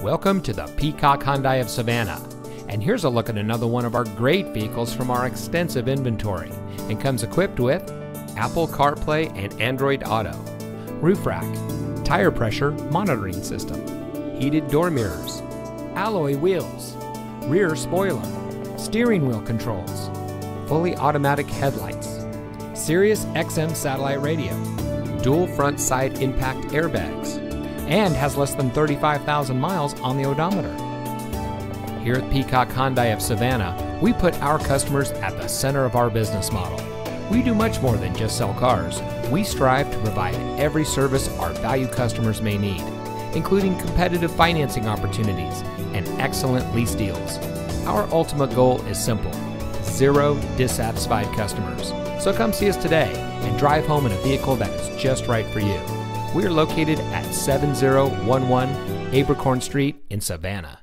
Welcome to the Peacock Hyundai of Savannah. And here's a look at another one of our great vehicles from our extensive inventory and comes equipped with Apple CarPlay and Android Auto, roof rack, tire pressure monitoring system, heated door mirrors, alloy wheels, rear spoiler, steering wheel controls, fully automatic headlights, Sirius XM satellite radio, dual front side impact airbags, and has less than 35,000 miles on the odometer. Here at Peacock Hyundai of Savannah, we put our customers at the center of our business model. We do much more than just sell cars. We strive to provide every service our value customers may need, including competitive financing opportunities and excellent lease deals. Our ultimate goal is simple zero dissatisfied customers. So come see us today and drive home in a vehicle that is just right for you. We are located at 7011 Abercorn Street in Savannah.